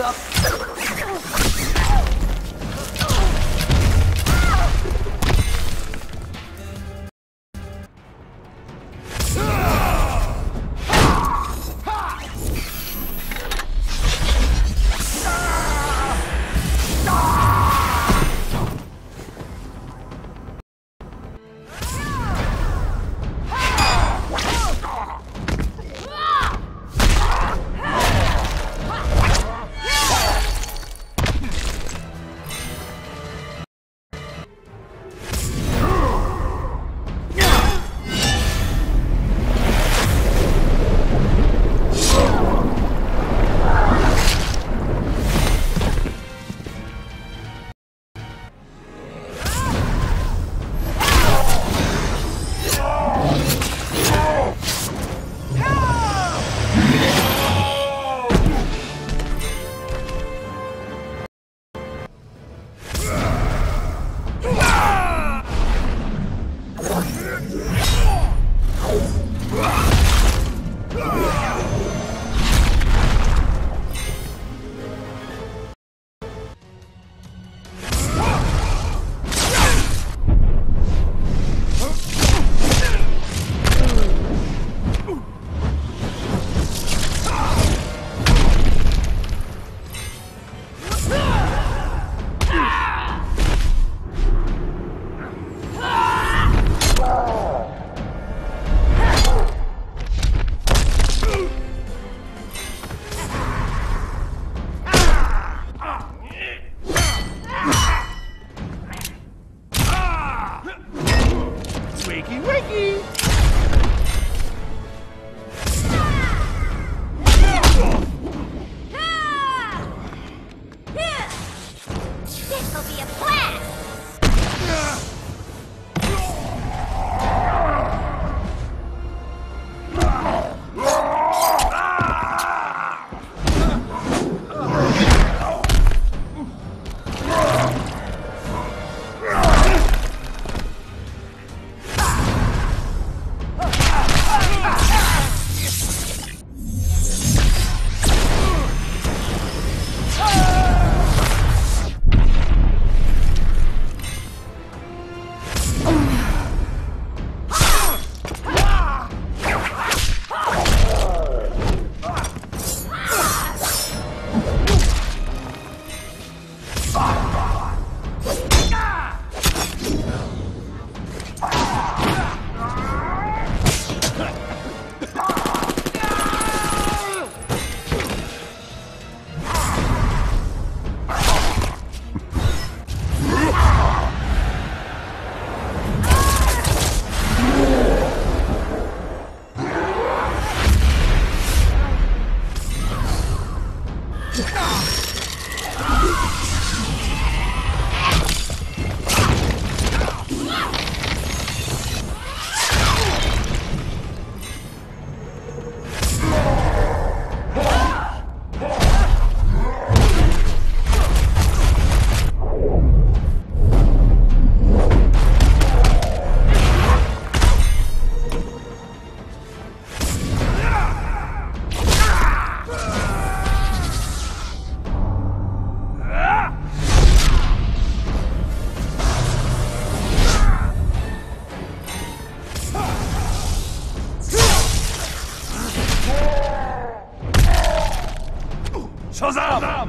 up. Shazam!